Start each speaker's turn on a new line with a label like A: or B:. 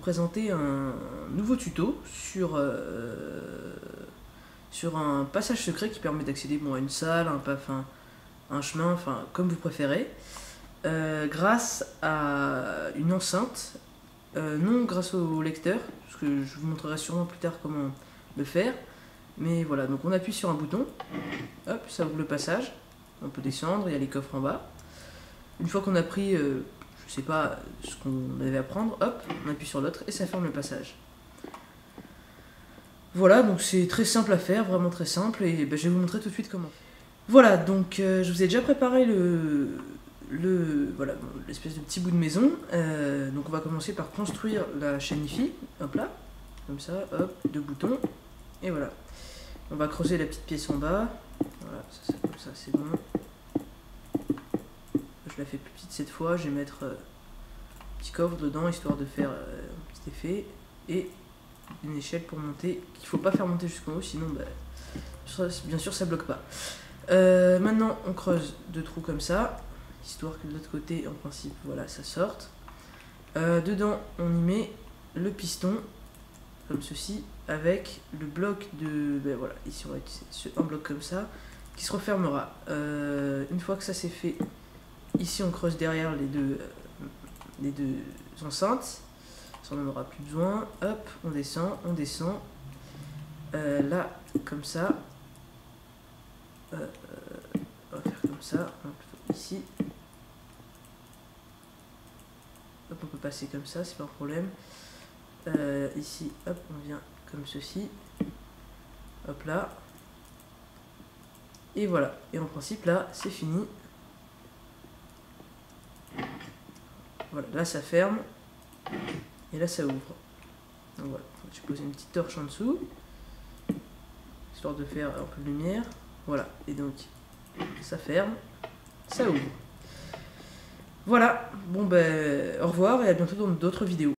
A: présenter un nouveau tuto sur, euh, sur un passage secret qui permet d'accéder bon, à une salle, un, un chemin, enfin comme vous préférez, euh, grâce à une enceinte, euh, non grâce au lecteur, parce que je vous montrerai sûrement plus tard comment le faire, mais voilà, donc on appuie sur un bouton, hop, ça ouvre le passage, on peut descendre, il y a les coffres en bas. Une fois qu'on a pris, je sais pas, ce qu'on avait à prendre, hop, on appuie sur l'autre et ça ferme le passage. Voilà, donc c'est très simple à faire, vraiment très simple, et ben, je vais vous montrer tout de suite comment. Voilà, donc euh, je vous ai déjà préparé le, voilà l'espèce de petit bout de maison. Euh, donc on va commencer par construire la chaîne IFI, hop là, comme ça, hop, deux boutons, et voilà. On va creuser la petite pièce en bas, voilà, ça, ça c'est bon. Je la fais plus petite cette fois, je vais mettre euh, un petit coffre dedans histoire de faire euh, un petit effet et une échelle pour monter qu'il faut pas faire monter jusqu'en haut sinon bah, bien sûr ça bloque pas. Euh, maintenant on creuse deux trous comme ça histoire que de l'autre côté en principe voilà ça sorte. dedans on y met le piston comme ceci avec le bloc de ben voilà ici on va utiliser un bloc comme ça qui se refermera. une fois que ça c'est fait Ici, on creuse derrière les deux, euh, les deux enceintes. Ça, on n'en aura plus besoin. Hop, on descend, on descend. Euh, là, comme ça. Euh, on va faire comme ça. ici. Hop, on peut passer comme ça, c'est pas un problème. ici, hop, on vient comme ceci. Hop là. Et voilà. Et en principe, là, c'est fini. Voilà, là ça ferme. Et là ça ouvre. Donc voilà, je poser une petite torche en dessous. Histoire de faire un peu de lumière. Voilà, et donc ça ferme, ça ouvre. Voilà, bon ben au revoir et à bientôt dans d'autres vidéos.